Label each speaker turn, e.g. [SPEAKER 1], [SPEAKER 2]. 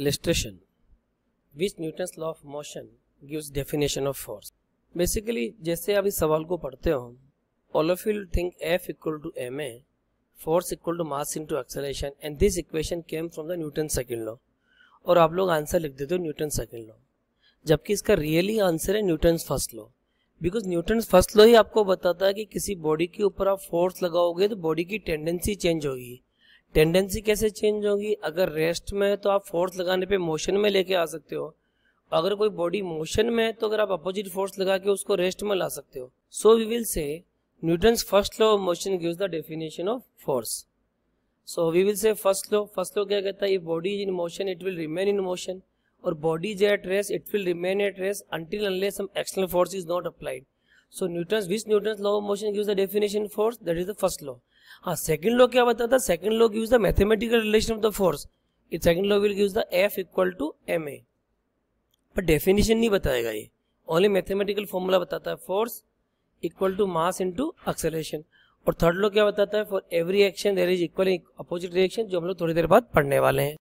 [SPEAKER 1] illustration which Newton's law of motion gives definition of force basically जैसे आप इस सवाल को पढ़ते हो all of you think F equal to ma force equal to mass into acceleration and this equation came from the Newton second law और आप लोग आंसर लिख देते हो न्यूटन सेकंड लॉ जबकि इसका रियली आंसर है Newton first law because Newton first law ही आपको बताता है कि किसी बॉडी के ऊपर आप फोर्स लगाओगे तो बॉडी की टेंडेंसी चेंज होगी टेंडेंसी कैसे चेंज होगी? अगर रेस्ट में है तो आप फोर्स लगाने पे मोशन में लेके आ सकते हो। अगर कोई बॉडी मोशन में है तो अगर आप अपोजिट फोर्स लगा के उसको रेस्ट में ला सकते हो। So we will say Newton first law of motion gives the definition of force so we will say first law first law क्या कहता है? Body is in motion it will remain in motion और body is at rest it will remain at rest until unless some external force is not applied so Newton which Newton law of motion gives the definition force that is the first law हाँ second law क्या बताता है second law gives the mathematical relation of the force it second law will gives the F equal to M A पर definition नहीं बताएगा ये only mathematical formula बताता है force equal to mass into acceleration और थर्ड लॉ क्या बताता है for every action there is equal opposite reaction जो हम लोग थोड़ी देर बाद पढ़ने वाले हैं